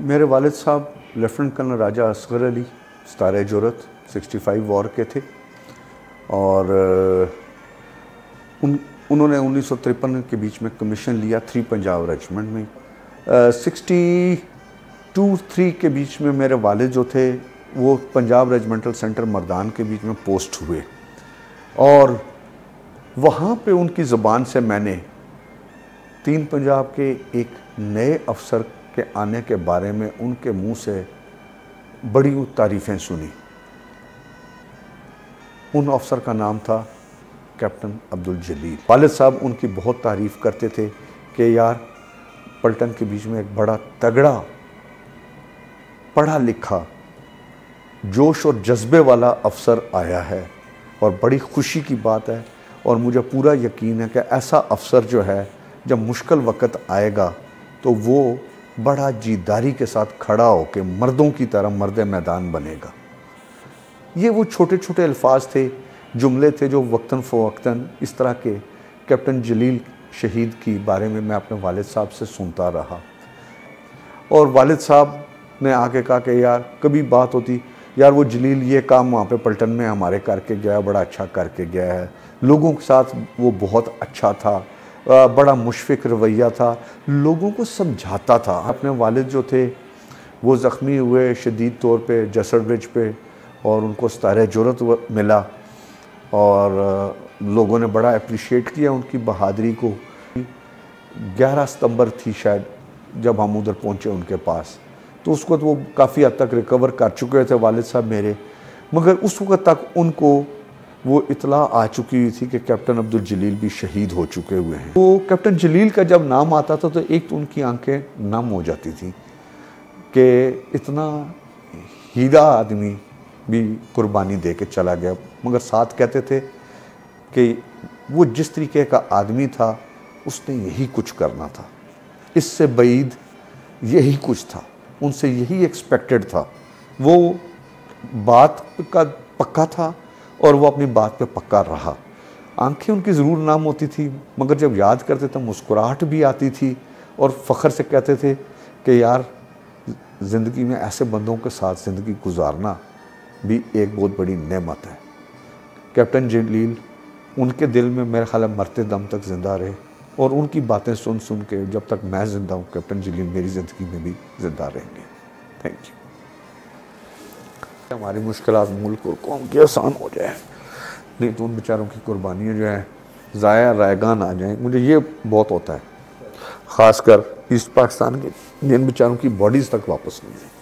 मेरे वालिद साहब, लेफ्टिनेंट कर्नल राजा असगर अली, स्तार ज़रूरत 65 वॉर के थे। और, उन, उन्होंने उन्नीस सौ तिरपन के बीच में कमीशन लिया थ्री पंजाब रेजिमेंट में। सिक्सटी टू थ्री के बीच में मेरे वालिद जो थे, वो पंजाब रेजिमेंटल सेंटर मर्दान के बीच में पोस्ट हुए। और वहाँ पे उनकी ज़बान से मैंने तीन पंजाब के एक नए अफसर के आने के बारे में उनके मुँह से बड़ी तारीफ़ें सुनी। उन अफसर का नाम था कैप्टन अब्दुल जलील वालिद साहब उनकी बहुत तारीफ़ करते थे कि यार, पलटन के बीच में एक बड़ा तगड़ा पढ़ा लिखा जोश और जज्बे वाला अफसर आया है और बड़ी खुशी की बात है और मुझे पूरा यकीन है कि ऐसा अफसर जो है, जब मुश्किल वक्त आएगा तो वो बड़ा जीदारी के साथ खड़ा हो के मर्दों की तरह मर्द मैदान बनेगा। ये वो छोटे छोटे अल्फाज थे, जुमले थे जो वक्ता फ़वक्ता इस तरह के कैप्टन जलील शहीद की बारे में मैं अपने वालिद साहब से सुनता रहा। और वालिद साहब ने आके कहा कि यार, कभी बात होती, यार वो जलील ये काम वहाँ पे पलटन में हमारे करके गया, बड़ा अच्छा करके गया है। लोगों के साथ वो बहुत अच्छा था। बड़ा मुशफिक रवैया था। लोगों को समझाता था। अपने वालिद जो थे, वो ज़ख्मी हुए शदीद तौर पे जसर ब्रिज पे और उनको सतार ज़रूरत मिला और लोगों ने बड़ा अप्रिशिएट किया उनकी बहादरी को। 11 सितंबर थी शायद, जब हम उधर पहुँचे उनके पास। तो उस वक्त वो काफ़ी हद तक रिकवर कर चुके थे, वालिद साहब मेरे। मगर उस वक्त तक उनको वो इतला आ चुकी हुई थी कि कैप्टन अब्दुल जलील भी शहीद हो चुके हुए हैं। तो कैप्टन जलील का जब नाम आता था तो एक तो उनकी आँखें नम हो जाती थी कि इतना हीदा आदमी भी कुर्बानी दे के चला गया। मगर साथ कहते थे कि वो जिस तरीके का आदमी था, उसने यही कुछ करना था। इससे बैद यही कुछ था। उनसे यही एक्सपेक्टेड था। वो बात का पक्का था और वो अपनी बात पे पक्का रहा। आँखें उनकी ज़रूर नाम होती थी, मगर जब याद करते तो मुस्कुराहट भी आती थी और फ़ख्र से कहते थे कि यार, ज़िंदगी में ऐसे बंदों के साथ ज़िंदगी गुजारना भी एक बहुत बड़ी नेमत है। कैप्टन जलील उनके दिल में मेरे ख्याल मरते दम तक ज़िंदा रहे और उनकी बातें सुन सुन के जब तक मैं ज़िंदा हूँ, कैप्टन जलील मेरी ज़िंदगी में भी ज़िंदा रहेंगे। थैंक यू हमारी मुश्किल मुल्क और कौम की आसान हो जाए। नहीं तो उन बेचारों की कुर्बानियाँ जो हैं, ज़ाया रायगान आ जाएँ। मुझे ये बहुत होता है ख़ास कर ईस्ट पाकिस्तान के, जिन बेचारों की बॉडीज़ तक वापस नहीं है।